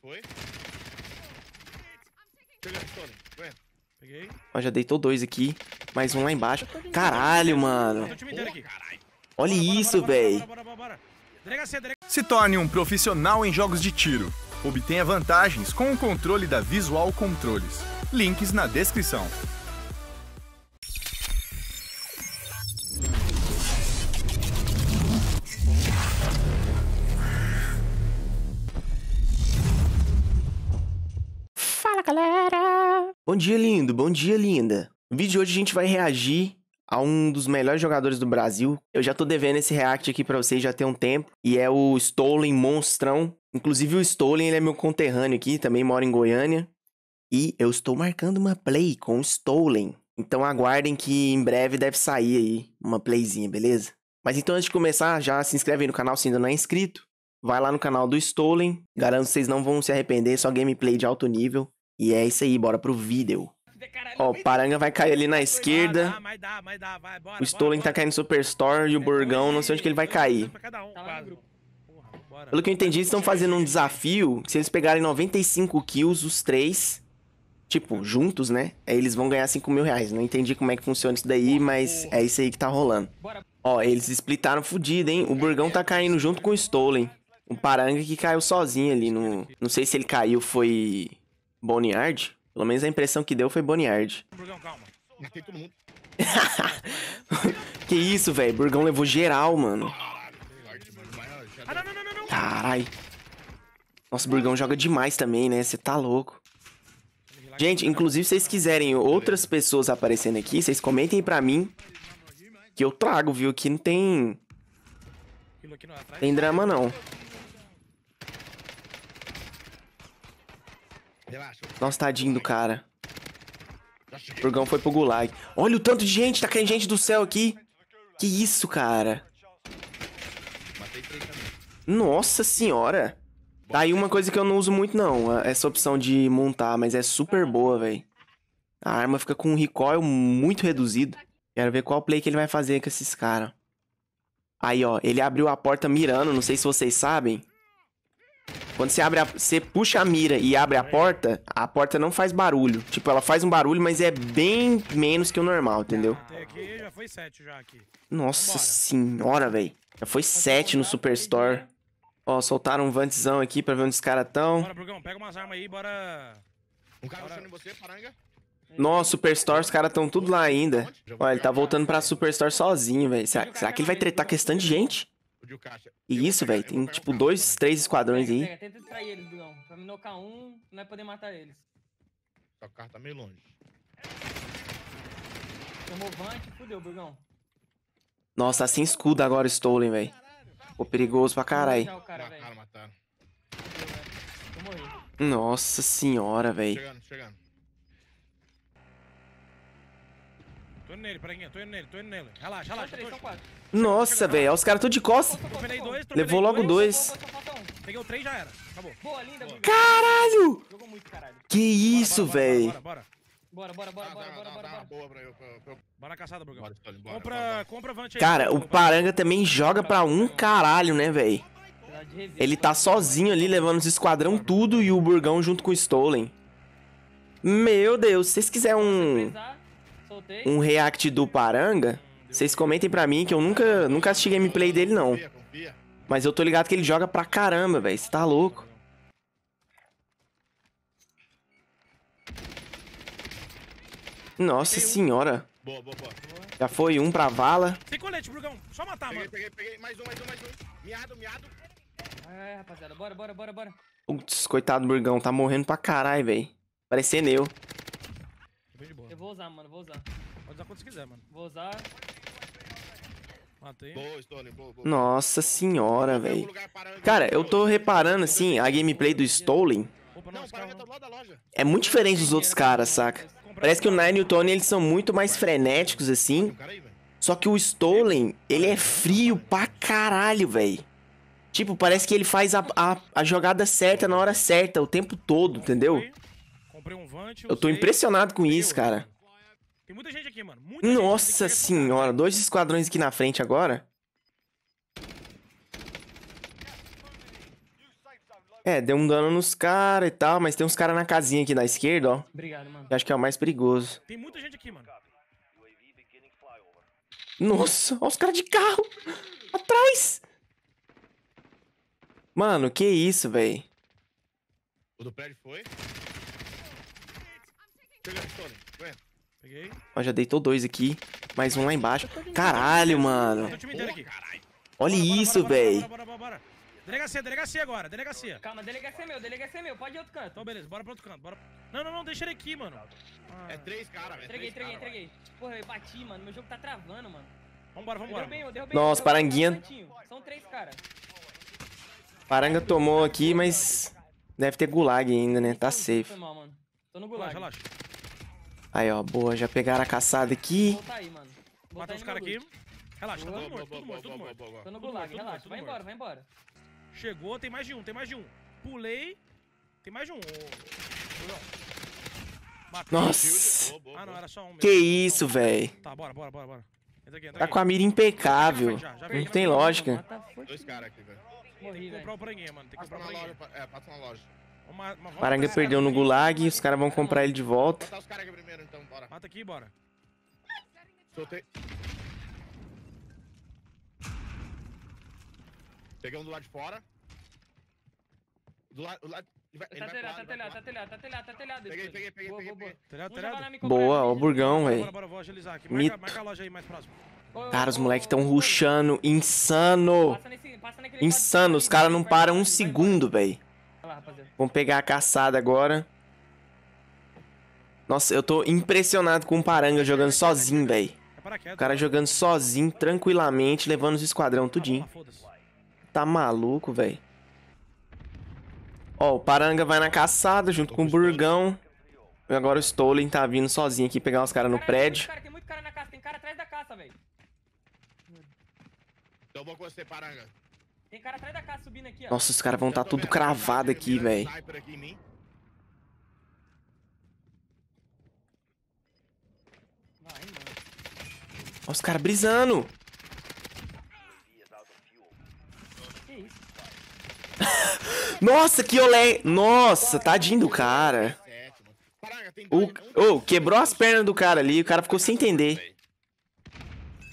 Foi. Peguei. Ó, já deitou dois aqui. Mais um lá embaixo. Caralho, mano. Olha isso, delegacia. Se torne um profissional em jogos de tiro. Obtenha vantagens com o controle da Visual Controles. Links na descrição. Bom dia, lindo. Bom dia, linda. No vídeo de hoje a gente vai reagir a um dos melhores jogadores do Brasil. Eu já tô devendo esse react aqui pra vocês já tem um tempo. E é o Stolen Monstrão. Inclusive o Stolen, ele é meu conterrâneo aqui, também mora em Goiânia. E eu estou marcando uma play com o Stolen. Então aguardem que em breve deve sair aí uma playzinha, beleza? Mas então antes de começar, já se inscreve aí no canal se ainda não é inscrito. Vai lá no canal do Stolen. Garanto que vocês não vão se arrepender, só gameplay de alto nível. E é isso aí, bora pro vídeo. Ó, o Paranga vai cair ali na esquerda. O Stolen tá caindo no Superstore e o Burgão, não sei onde que ele vai cair. Pelo que eu entendi, eles estão fazendo um desafio. Se eles pegarem 95 kills, os três, tipo, juntos, né? Aí eles vão ganhar 5 mil reais. Não entendi como é que funciona isso daí, mas é isso aí que tá rolando. Ó, eles splitaram fudido, hein? O Burgão tá caindo junto com o Stolen. O Paranga que caiu sozinho ali no... Não sei se ele caiu foi... Boneyard? Pelo menos a impressão que deu foi Boneyard. Burgão, calma. Matei todo mundo. que isso, velho? Burgão levou geral, mano. Carai. Nossa, o Burgão joga demais também, né? Você tá louco. Gente, inclusive, se vocês quiserem outras pessoas aparecendo aqui, vocês comentem pra mim que eu trago, viu? Que não tem, é tem drama, não. Nossa, tadinho do cara. O. Burgão foi pro gulag. Olha o tanto de gente, tá caindo gente do céu aqui. Que isso, cara? Nossa senhora. Tá aí uma coisa que eu não uso muito, não. Essa opção de montar, mas é super boa, velho. A arma fica com um recoil muito reduzido. Quero ver qual play que ele vai fazer com esses caras. Aí, ó, ele abriu a porta mirando, não sei se vocês sabem. Quando você abre a, você puxa a mira e abre a porta, a porta não faz barulho. Tipo, ela faz um barulho, mas é bem menos que o normal, entendeu? Aqui, já foi sete já aqui. Nossa Vambora. senhora, velho. Já foi 7 no Superstore. Ó, soltaram um vantzão aqui pra ver onde os caras tão. Bora, Burgão, pega umas armas aí, bora. Um cara em você, paranga. Nossa, Superstore, os caras tão tudo lá ainda. Ó, ele tá voltando pra Superstore sozinho, velho. Será, será que ele vai tretar questão de gente? O de caixa. E isso, velho. Tem tipo dois, três esquadrões aí. tenta distrair eles, Bugão. Pra me nocar um, não vai poder matar eles. Só que o carro tá meio longe. Tomou vante, fudeu, Bugão. Nossa, tá sem escudo agora o Stolen, velho. Ficou perigoso pra carai. Tchau, cara, velho. Mataram, mataram. Fudeu, velho. Eu morri. Nossa senhora, velho. Chegando, chegando. Tô indo nele, Paranguinha, tô indo nele, tô indo nele. Relaxa, relaxa. três, tô... Nossa, velho. Os caras tudo de costa. Atropelei dois, Levou logo dois. Boa, boa, um. Peguei o três, já era. Acabou. Boa, linda, Bugão. Caralho! Jogou muito, caralho. Que isso, Bora, bora, velho. Bora, bora, Bora, bora, bora, bora, bora, bora, bora. boa pra eu. caçada, Burgão. Compra, bora, bora. compra aí. Cara, o. Paranga também joga pra um caralho, né, velho? Ele tá sozinho ali levando os esquadrão tudo e o Burgão junto com o Stolen. Meu Deus, se vocês quiserem um. Um react do Paranga, vocês comentem pra mim que eu nunca, nunca assisti gameplay dele não. Mas eu tô ligado que ele joga pra caramba, velho. Você tá louco? Nossa senhora. Boa, boa, boa. Já foi um pra vala. Tem colete, Burgão. Só matar, Peguei, mano. peguei, peguei. Mais um, mais um, mais um. Miado, miado. É, rapaziada, bora, bora, bora, bora. Putz, coitado do Burgão, tá morrendo pra caralho, velho. Parecendo eu. Tô bem de boa. Eu vou usar, mano, vou usar. Pode usar quando você quiser, mano. Vou usar. Matei. Boa, Stone, boa, boa. Nossa senhora, velho. Cara, eu tô reparando assim, a gameplay do Stolen é muito diferente dos outros caras, saca? Parece que o Nine e o Tony eles são muito mais frenéticos assim. Só que o Stolen, ele é frio pra caralho, velho. Tipo, parece que ele faz a, a, a jogada certa na hora certa, o tempo todo, entendeu? Um. Eu tô impressionado com isso, cara. Tem muita gente aqui, mano. Muita Nossa senhora, dois esquadrões aqui na frente agora. É, deu um dano nos caras e tal, mas tem uns caras na casinha aqui na esquerda, ó. Obrigado, mano. acho que é o mais perigoso. Tem muita gente aqui, mano. Nossa, olha os caras de carro! Atrás! Mano, que isso, velho? O do prédio foi. Chega, Stone. Vem. Peguei. Ó, já deitou dois aqui. Mais um lá embaixo. Caralho, mano. Olha isso, velho. Delegacia, delegacia agora, delegacia. Calma, delegacia é meu, delegacia é meu. Pode ir outro canto. Então, beleza, bora pro outro canto. Bora... Não, não, não, deixa ele aqui, mano. Ah, É três caras, velho. Entreguei, três entreguei, cara, entreguei. Porra, eu bati, mano. Meu jogo tá travando, mano. Vambora, vambora. derrubei, eu derrubei. Nossa, paranguinha. São três caras. Paranga tomou aqui, mas deve ter gulag ainda, né? Tá Foi safe. mal, mano. Tô no Relaxa, gulag. relaxa. Aí, ó, boa. Já pegaram a caçada aqui. Volta aí, mano. Os caras aqui. Relaxa, tá todo morto, todo morto, todo morto. Tô no gulag, relaxa. morto, Vai embora, vai embora. Chegou, tem mais de um, tem mais de um. Pulei. Tem mais de um. Nossa. Ah, não, era só um mesmo. Que isso, velho. Tá, bora, bora, bora, bora. Entra aqui, entra Tá aqui. com a mira impecável. Já, já Não tem lógica. Dois caras aqui, velho. Tem que comprar o franguinha, mano. Tem que comprar o franguinha. pa- é, passa na loja. Paranga perdeu no gulag. Os caras vão comprar ele de volta. Matar os caras aqui primeiro, então, bora. Mata aqui, bora. Soltei. Peguei um do lado de fora. Do lado. Do lado ele vai, ele Tá telhado, tá telhado, tá telhado, tá telhado, tá telhado. Peguei, peguei, peguei, Boa, peguei, boa, boa. Telhado, Boa, ó, o. Burgão, velho. bora, bora, vou agilizar aqui. Marca, marca a loja aí mais próximo. Cara, os moleques tão rushando. Insano. Passa nesse, passa naquele Insano. Os caras não param um segundo, velho. Lá, rapaziada. Vamos pegar a caçada agora. Nossa, eu tô impressionado com o Paranga jogando sozinho, velho. É. O cara jogando sozinho, tranquilamente, levando os esquadrão tudinho. Foda-se. Tá maluco, velho. Ó, o Paranga vai na caçada junto com o Burgão. E agora o Stolen tá vindo sozinho aqui pegar os caras no prédio. Tem muito cara, tem muito cara na caça, tem cara atrás da caça, velho. Então eu vou com você, paranga. Tem cara atrás da caça subindo aqui, ó. Nossa, os caras vão Eu tá tudo cravado aqui, velho. os caras brisando. Nossa, que olé. Nossa, tadinho do cara. O, ô, quebrou as pernas do cara ali. O cara ficou sem entender.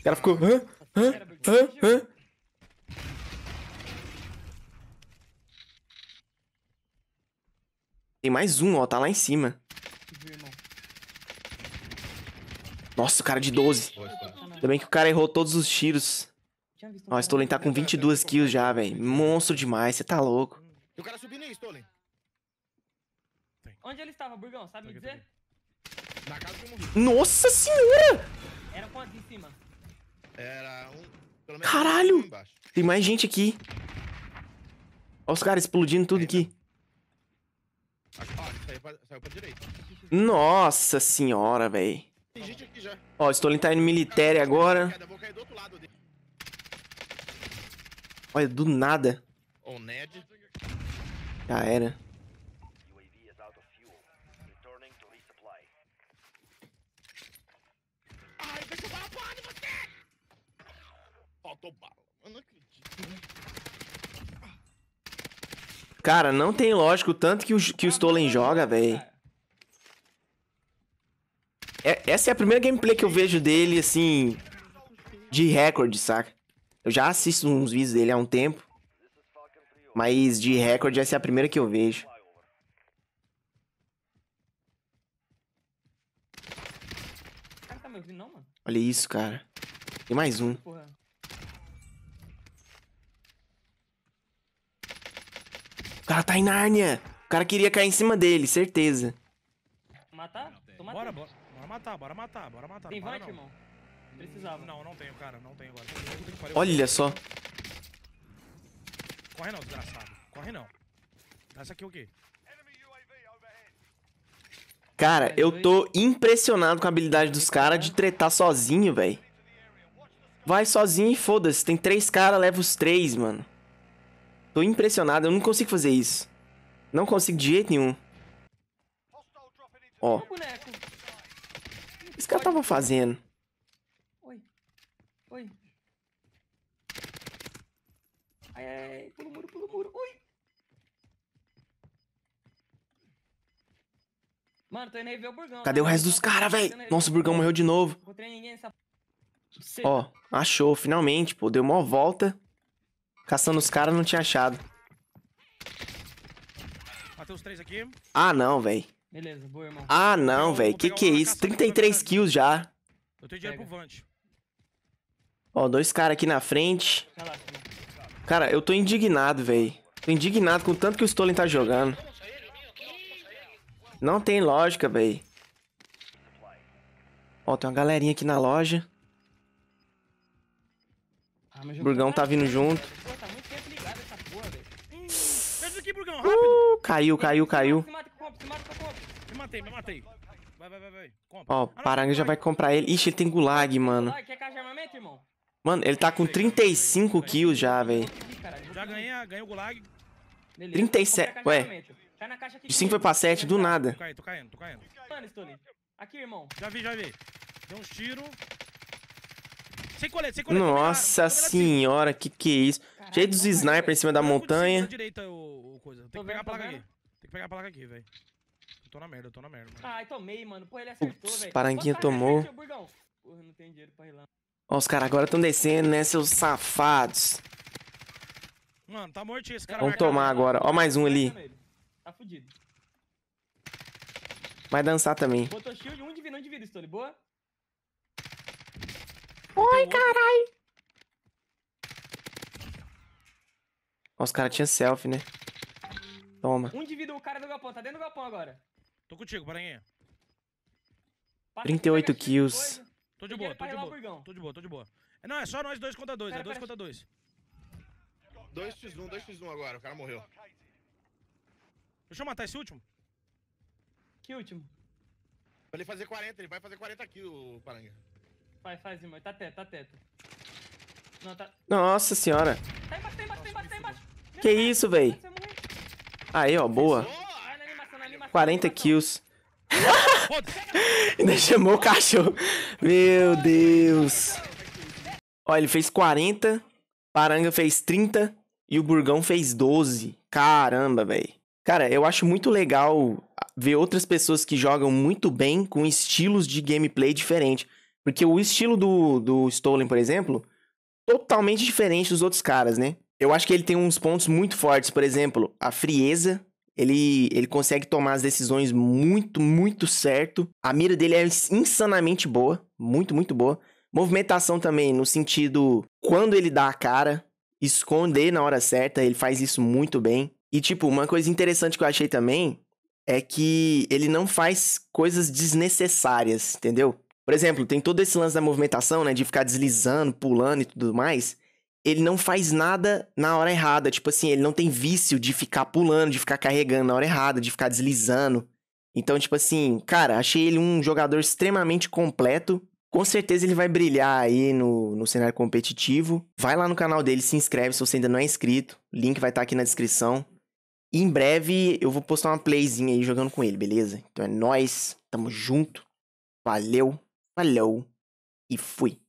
O cara ficou. Hã? Hã? Hã? Hã? Tem mais um, ó. Tá lá em cima. Nossa, o cara de 12. Ainda bem que o cara errou todos os tiros. Ó, o Stolen tá com 22 kills já, velho. Monstro demais, você tá louco. Tem o cara subindo aí, Stolen. Onde ele estava, Burgão? Sabe me dizer? Na casa que eu morri. Nossa senhora! Era quantos em cima? Era um. Pelo menos Caralho! um. Tem mais gente aqui. Ó os caras explodindo tudo aqui. Saiu pra, saiu pra direita. Nossa senhora, velho. Tem gente aqui já. Ó, o Stolen tá indo militério agora. Do. Olha, do nada. Ó, Ned. Já era. Ai, deixa eu você! Faltou bala. Eu não acredito. Cara, não tem lógico o tanto que o, que o Stolen joga, velho. É- essa é a primeira gameplay que eu vejo dele, assim, de recorde, saca? Eu já assisto uns vídeos dele há um tempo. Mas de recorde, essa é a primeira que eu vejo. Tá? Olha isso, cara. Tem mais um. Porra. O cara tá em Nárnia. O cara queria cair em cima dele, certeza. Matar? Tô matando. Bora, bora. Bora matar, bora matar, bora matar. Tem vante, não. irmão? Precisava. Não, não tenho, cara. Não tenho agora. Olha só. Corre não, desgraçado. Corre não. Essa aqui é o quê? Cara, eu tô impressionado com a habilidade dos caras de tretar sozinho, velho. Vai sozinho e foda-se. Tem três caras, leva os três, mano. Tô impressionado, eu não consigo fazer isso. Não consigo de jeito nenhum. Ó. O que esse cara tava fazendo? Oi. Oi. Ai, ai. Pula o muro, pula o muro. Mano, tô indo aí ver o Burgão. Cadê o né? resto dos caras, velho? Nossa, o Burgão morreu de novo. Ó, achou, finalmente, pô. Deu uma volta. Caçando os caras, não tinha achado. Matei os três aqui. Ah, não, velho. Beleza, boa, irmão. Ah, não, velho. Que que é isso? caçada pra 33 fazer. kills já. Eu tenho dinheiro Pega. pro Vant. Ó, dois caras aqui na frente. Cara, eu tô indignado, velho. Tô indignado com o tanto que o Stolen tá jogando. Não tem lógica, velho. Ó, tem uma galerinha aqui na loja. Ah, Burgão tá vindo junto. velho. Pô, tá muito tempo velho. Hum, aqui, Burgão, rápido. Uh, caiu, caiu, caiu. Se mata compra, se mata compra. Me matei, me matei. Vai, vai, vai, vai. Compra. Ó, Ah, Paranga já vai comprar ele. Ixi, ele tem gulag, mano. Quer caixa de armamento, irmão? Mano, ele tá com 35 kills já, velho. Já ganhei, ganhei o gulag. Beleza, 37, comprei a caixa de ué. aqui De 5 foi pra 7, do nada. Tô caindo, tô caindo, tô caindo. Mano, Stoli. Aqui, irmão. Já vi, já vi. Deu uns tiros. Sem colete, sem colete. Nossa senhora, que que é isso? Cheio dos não, snipers em cima da montanha. direita, o, o coisa. Tem que pegar a placa aqui. Tem que pegar a placa aqui, velho. Eu tô na merda, eu tô na merda. mano. Ai, tomei, mano. Pô, ele acertou, velho. Paranguinha a tomou. Porra, não tem dinheiro pra rilar. Ó, os caras agora tão descendo, né, seus safados. Mano, tá morto esse cara. Vamos tomar agora. Ó, mais um ali. Tá fudido. Vai dançar também. Botou shield, um de vida, um de vida, Stoli. Boa? Oi, carai. Os caras tinham selfie, né? Toma. Um de vida, o cara do galpão. Tá dentro do galpão agora. Tô contigo, Paranguinha. Passa 38 aqui, pega shield, kills. Tô de boa, tô de boa. Tô de boa, tô de boa. É, Não, é só nós dois contra dois, é Cara, dois contra dois. 2x1, 2x1 agora, o cara morreu. Deixa eu matar esse último. Que último? Pra ele fazer 40, ele vai fazer 40 aqui, o Paranga. Faz, faz, irmão. Tá teto, tá teto. Não, tá... Nossa senhora. Tá embaixo, tá embaixo, tá embaixo, tá embaixo. Que isso, véi? Aí, ó, boa. Vai na animação, na animação. 40 na animação. kills. Ainda chamou o cachorro. Meu Deus. Ó, ele fez 40, Paranga fez 30 e o Burgão fez 12. Caramba, velho. Cara, eu acho muito legal ver outras pessoas que jogam muito bem com estilos de gameplay diferente. Porque o estilo do, do Stolen, por exemplo, totalmente diferente dos outros caras, né? Eu acho que ele tem uns pontos muito fortes. Por exemplo, a frieza. Ele, ele consegue tomar as decisões muito, muito certo. A mira dele é insanamente boa. Muito, muito boa. Movimentação também, no sentido, quando ele dá a cara, esconder na hora certa, ele faz isso muito bem. E, tipo, uma coisa interessante que eu achei também é que ele não faz coisas desnecessárias, entendeu? Por exemplo, tem todo esse lance da movimentação, né? De ficar deslizando, pulando e tudo mais. Ele não faz nada na hora errada. Tipo assim, ele não tem vício de ficar pulando, de ficar carregando na hora errada, de ficar deslizando. Então, tipo assim, cara, achei ele um jogador extremamente completo. Com certeza ele vai brilhar aí no, no cenário competitivo. Vai lá no canal dele, se inscreve se você ainda não é inscrito. O link vai estar aqui na descrição. E em breve eu vou postar uma playzinha aí jogando com ele, beleza? Então é nóis, tamo junto. Valeu, falou e fui.